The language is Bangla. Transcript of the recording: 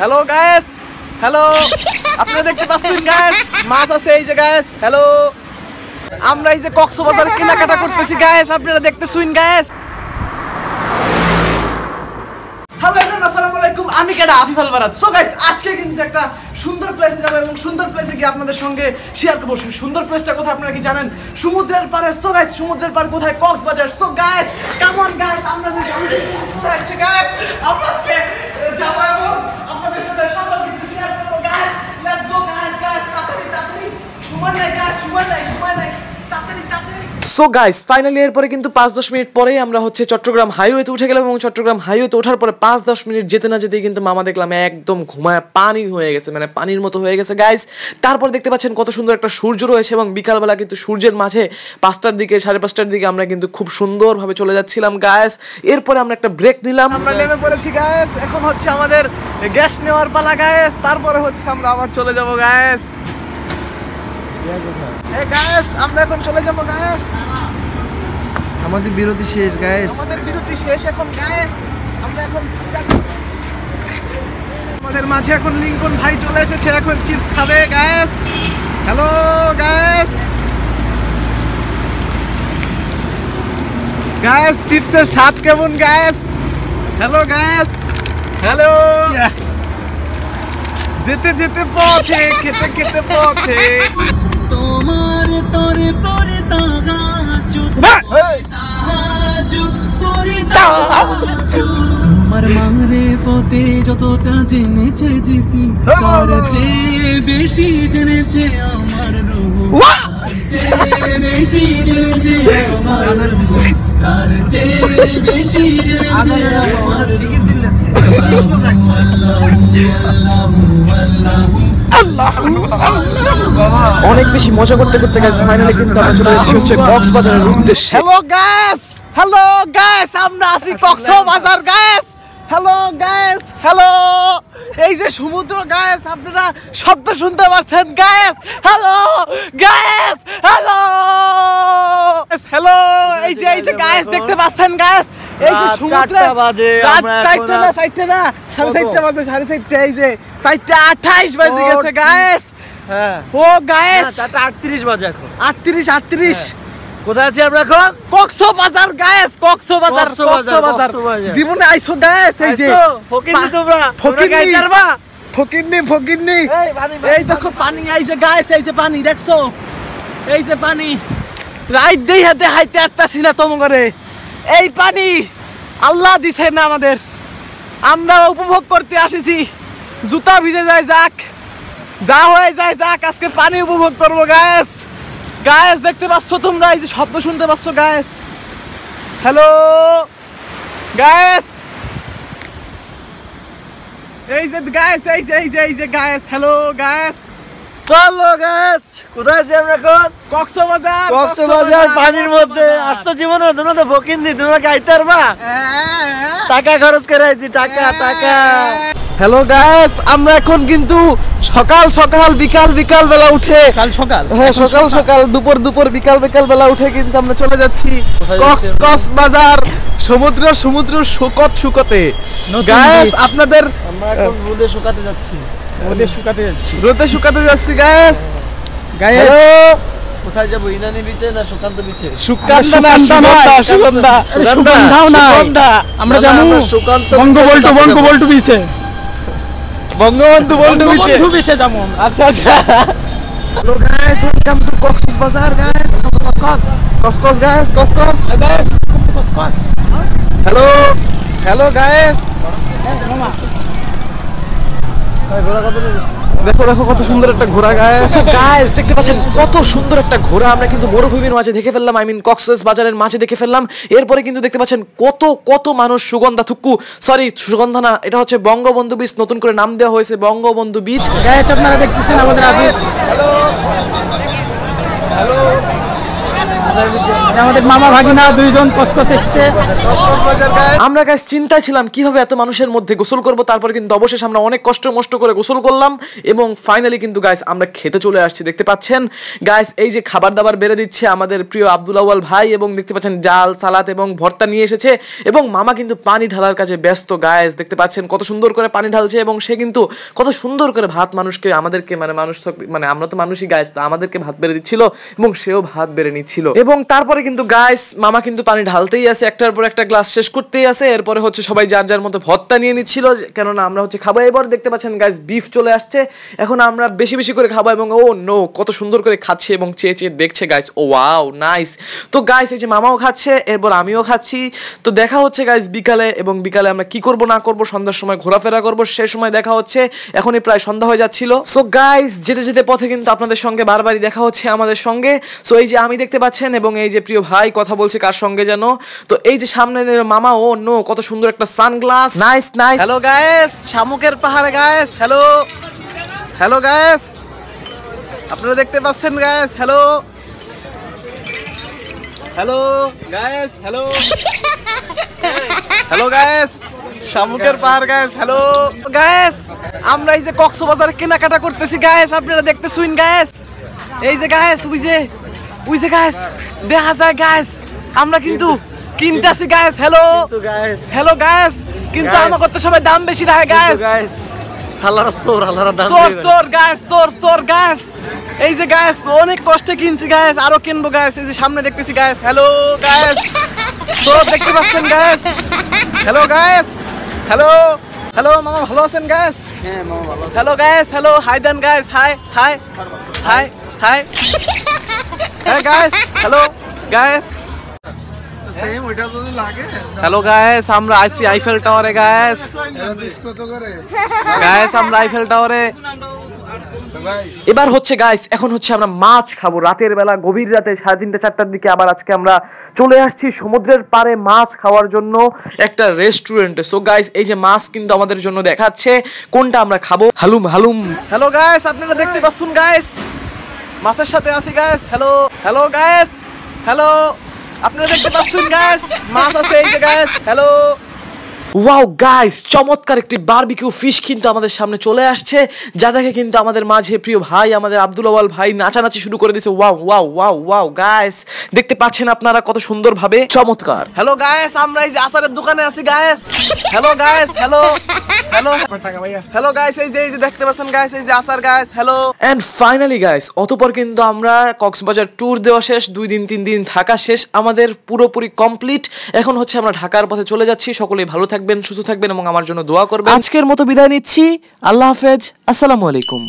হ্যালো গ্যাস হ্যালো আপনারা দেখতে পাচ্ছেন গ্যাস মাছ আছে এই যে গ্যাস হ্যালো আমরা এই যে কক্সবাজার কেনাকাটা করতেছি গ্যাস আপনারা দেখতেছেন গ্যাস হ্যালো এভরিওয়ান আসসালামু আলাইকুম। আমি কেডা? আফিফ আল বারাত। সো গাইস আজকে কিন্তু একটা সুন্দর প্লেসে যাব এবং সুন্দর প্লেসে গিয়ে আপনাদের সঙ্গে শেয়ার করব। সুন্দর প্লেসটা কোথায় আপনারা কি জানেন? সমুদ্রের পারে সো গাইস সমুদ্রের পারে কোথায়? Cox's Bazar. So guys come on guys আমরা যে যাচ্ছি আমরা আজকে যাব এবং আপনাদের সাথে সকল কিছু শেয়ার করব guys let's go guys guys তাড়াতাড়ি তাড়াতাড়ি সময় নাই গাইস সময় নাই সময় নাই তাড়াতাড়ি তাড়াতাড়ি সো গাইস ফাইনালি এরপরে কিন্তু পাঁচ দশ মিনিট পরেই আমরা হচ্ছে চট্টগ্রাম হাইওয়েতে উঠে গেলাম এবং চট্টগ্রাম হাইওয়েতে ওঠার পরে পাঁচ দশ মিনিট যেতে না যেতেই কিন্তু মামা দেখলাম একদম ঘুমায় পানি হয়ে গেছে মানে পানির মতো হয়ে গেছে গাইস তারপর দেখতে পাচ্ছেন কত সুন্দর একটা সূর্য রয়েছে এবং বিকালবেলা কিন্তু সূর্যের মাঝে পাঁচটার দিকে সাড়ে পাঁচটার দিকে আমরা কিন্তু খুব সুন্দরভাবে চলে যাচ্ছিলাম গায়েস এরপরে আমরা একটা ব্রেক নিলাম। আমরা নেমে পড়েছি গাইস এখন হচ্ছে আমাদের গ্যাস নেওয়ার পালা গায়েস তারপরে হচ্ছে আমরা আবার চলে যাব গায়েস আমরা এখন চলে যাব গায়েস আমাদের বিরতি শেষ গাইস আমাদের বিরতি শেষ এখন গায়েস আমরা এখন আমাদের মাঝে এখন লিঙ্কন ভাই চলে এসেছে এখন চিপস খাবে গায়েস হ্যালো গায়েস গায়েস চিপসের স্বাদ কেমন গায়েস হ্যালো গায়েস হ্যালো যেতে যেতে পথে খেতে খেতে পথে। তোমার তরে পরে তোমার মারে পথে যতটা জেনেছে জিসি তার চেয়ে বেশি জেনেছে আমার বেশি জেনেছে আমার তার চেয়ে বেশি জেনেছে আমার অনেক বেশি মজা করতে করতে গেছে ফাইনালি কিন্তু আমরা চলে যাচ্ছি হচ্ছে কক্সবাজারের উদ্দেশ্যে। হ্যালো গ্যাস হ্যালো গ্যাস আমরা আছি Cox's Bazar guys hello guys hello এই যে সমুদ্র গ্যাস আপনারা শব্দ শুনতে পাচ্ছেন guys hello guys hello hello এই যে এই যে গ্যাস দেখতে পাচ্ছেন গ্যাস এই যে সমুদ্রে বাজে, রাত আমরা চারটে না চারটে না সাড়ে? চারটে বাজে সাড়ে চারটে এই যে। চারটে আঠাইশ বাজে গেছে গ্যাস হ্যাঁ। ও গায়েস চারটা আটত্রিশ বাজে এখন। আটত্রিশ আটত্রিশ। কোথায় আছি আমরা এখন? কক্সবাজার গায়েস কক্সবাজার কক্সবাজার। জীবনে আইসো গায়েস এই যে ফকিন্নি তোমরা, তোমরা ফকিন্নি। গাইতে পারবা? ফকিন্নি ফকিন্নি। এই, দেখো পানি। যে গায়েস এই যে পানি দেখছ? এই যে পানি। রাইত দেই হাতে হাইতে আটতাছি না তোম করে এই পানি আল্লাহ দিছে না আমাদের। আমরা উপভোগ করতে আসিছি। জুতা ভিজে যায় যাক। যা হয়ে যায় যাক আজকে পানি উপভোগ করব গায়েস গায়েস দেখতে পাচ্ছ তোমরা এই যে শব্দ শুনতে পাচ্ছ গায়েস হ্যালো গায়েস এই যে গায়েস এই যে এই যে এই যে গায়েস হ্যালো গায়েস চলো গাছ কোথায় আছি আমরা এখন? কক্সবাজার কক্সবাজার পানির মধ্যে। আসতো জীবনে তোমরা তো ফকিন্নি তোমরা গাইতে পারবা টাকা খরচ করে আইছি টাকা। টাকা হ্যালো গায়েস আমরা এখন কিন্তু সকাল সকাল বিকাল বিকাল বেলা উঠে কাল সকাল? হ্যাঁ সকাল সকাল। দুপুর দুপুর বিকাল বিকাল বেলা উঠে কিন্তু আমরা চলে যাচ্ছি কক্স যাচ্ছি আমরা? কক্সবাজার সমুদ্র সমুদ্র সুকতে নতুন গায়েস আপনাদের আমরা এখন রোদে শুকাতে যাচ্ছি। রোদে শুকাতে যাচ্ছি। রোদে শুকাতে যাচ্ছি গায়েস গায়েস হ্যালো কোথায় যাব? ইনানি বিচে না সুকান্ত বিচে সুকান্তা না সুগন্ধা সুগন্ধা সুগন্ধাও আমরা না, যাব আমরা সুকান্ত বঙ্গবল্টু বঙ্গবল্টু বিচে বঙ্গবন্ধু বন্ধু বিচে। বিচে যাব আচ্ছা আচ্ছা। Hello guys welcome to Cox's Bazar guys Cox Cox guys Cox Cox hello hello guys দেখো দেখো কত সুন্দর একটা ঘোড়া গায়ে গাইস দেখতে পাচ্ছেন কত সুন্দর একটা ঘোড়া। আমরা কিন্তু মরুভূমির মাঝে দেখে ফেললাম আই মিন কক্সেস বাজারের মাঝে দেখে ফেললাম। এরপরে কিন্তু দেখতে পাচ্ছেন কত কত মানুষ সুগন্ধা থুক্কু। সরি সুগন্ধা না এটা হচ্ছে বঙ্গবন্ধু বীচ নতুন করে নাম দেওয়া হয়েছে বঙ্গবন্ধু বীচ গাইস আপনারা দেখতেছেন আমাদের আবিজ হ্যালো হ্যালো আমাদের মামা ভাগিনা, দুইজন কসকস এসছে। আমরা গাইস চিন্তায় ছিলাম কীভাবে এত মানুষের মধ্যে গোসল করব, তারপর কিন্তু অবশেষে আমরা অনেক কষ্ট মষ্ট করে গোসল করলাম এবং ফাইনালি কিন্তু গাইস আমরা খেতে চলে আসছি, দেখতে পাচ্ছেন? গাইস এই যে খাবার দাবার বেড়ে দিচ্ছে আমাদের প্রিয় আব্দুল আওয়াল ভাই এবং দেখতে পাচ্ছেন ডাল, সালাদ এবং ভর্তা নিয়ে এসেছে এবং মামা কিন্তু পানি ঢালার কাজে ব্যস্ত গাইস দেখতে পাচ্ছেন কত সুন্দর করে পানি ঢালছে এবং সে কিন্তু কত সুন্দর করে ভাত মানুষকে, আমাদেরকে মানে মানুষ মানে আমরা তো মানুষই গাইস তো আমাদেরকে ভাত বেড়ে দিচ্ছিল এবং সেও ভাত বেড়ে নিচ্ছিল। এবং তারপরে কিন্তু গাইস মামা কিন্তু পানি ঢালতেই আছে, একটার পর একটা গ্লাস শেষ করতেই আছে, এরপরে হচ্ছে সবাই যার যার মতো ভর্তা নিয়ে নিচ্ছিল, কেননা আমরা হচ্ছে খাব এবার, দেখতে পাচ্ছেন গাইস বিফ চলে আসছে, এখন আমরা বেশি বেশি করে খাব এবং ও নো কত সুন্দর করে খাচ্ছে এবং চেয়ে চেয়ে দেখছে গাইস ও ওয়াও নাইস তো গাইস এই যে মামাও খাচ্ছে, এরপর আমিও খাচ্ছি, তো দেখা হচ্ছে গাইস বিকালে এবং বিকালে আমরা কি করব না করব, সন্ধ্যার সময় ঘোরাফেরা করব, সে সময় দেখা হচ্ছে, এখনই প্রায় সন্ধ্যা হয়ে যাচ্ছিল। সো গাইস যেতে যেতে পথে কিন্তু আপনাদের সঙ্গে বারবারই দেখা হচ্ছে আমাদের সঙ্গে। সো এই যে আমি দেখতে পাচ্ছেন এবং এই যে প্রিয় ভাই কথা বলছে কার সঙ্গে যেন তো এই যে সামনে মামা ও নো কত সুন্দর একটা sunglass. Nice nice hello guys শামুকের পাহাড় গাইস হ্যালো হ্যালো গাইস আপনারা দেখতে পাচ্ছেন guys hello hello guys hello hello guys শামুকের পাহাড় গায়েস হ্যালো গায়েস আমরা এই যে কক্সবাজার কেনাকাটা করতেছি গাইস আপনারা দেখতে শুন গাইস এই যে গায়েস যে ওই যে গাইস দেখা যায় গাইস আমরা কিন্তু কিনতেছি গাইস হ্যালো হ্যালো গাইস কিন্তু আমার করতে সবাই দাম বেশি রাখে গাইস গাইস আল্লাহর সোর আল্লাহর দাম সোর। সোর গাইস সোর সোর গাইস এই যে গাইস অনেক কষ্টে কিনছি গাইস আরও কিনবো গাইস এই যে সামনে দেখতেছি গাইস হ্যালো গাইস সোর দেখতে পাচ্ছেন guys hello guys hello hello মামা ভালো আছেন গাইস হ্যাঁ মামা ভালো হ্যালো গাইস হ্যালো হাই দেন guys hi hi hi hi হ্যাঁ গাইস হ্যালো লাগে। হ্যালো গাইস আমরা আইসি আইফেল টাওয়ারে গাইস গাইস আমরা আইফেল টাওয়ারে এবার হচ্ছে গাইস এখন হচ্ছে আমরা মাছ খাব। রাতের বেলা গভীর রাতে সাড়ে তিনটে চারটার দিকে আবার আজকে আমরা চলে আসছি সমুদ্রের পাড়ে মাছ খাওয়ার জন্য একটা রেস্টুরেন্টে সো গাইস এই যে মাছ কিন্তু আমাদের জন্য দেখাচ্ছে কোনটা আমরা খাব? হালুম হালুম। হ্যালো গাইস আপনারা দেখতে পাচ্ছেন গাইস মাছের সাথে আছি guys hello hello guys hello আপনারা দেখতে পাচ্ছেন গাইস মাছ আছে, এই যে গাইস হ্যালো ওয়াও গাইস চমৎকার একটি বারবিকিউ ফিশ কিন্তু আমাদের সামনে চলে আসছে। যা দেখে কিন্তু আমাদের মাঝে প্রিয় ভাই, আমাদের আব্দুল আওয়াল ভাই নাচানাচি শুরু করে দিয়েছে। Wow wow wow wow guys দেখতে পাচ্ছেন আপনারা কত সুন্দরভাবে। চমৎকার। হ্যালো গাইস আমরা এই যে আসারের দোকানে আছি guys hello guys hello hello hello guys এই যে এই যে দেখতে পাচ্ছেন গাইস এই যে আসার guys hello and finally guys অতপর কিন্তু আমরা কক্সবাজার ট্যুর দেওয়া শেষ, দুই দিন, তিন দিন থাকা শেষ। আমাদের পুরোপুরি কমপ্লিট এখন হচ্ছে আমরা ঢাকার পথে চলে যাচ্ছি। সকলেই ভালো থাকবেন, সুস্থ থাকবেন এবং আমার জন্য দোয়া করবেন। আজকের মতো বিদায় নিচ্ছি। আল্লাহ হাফেজ। আসসালামু আলাইকুম।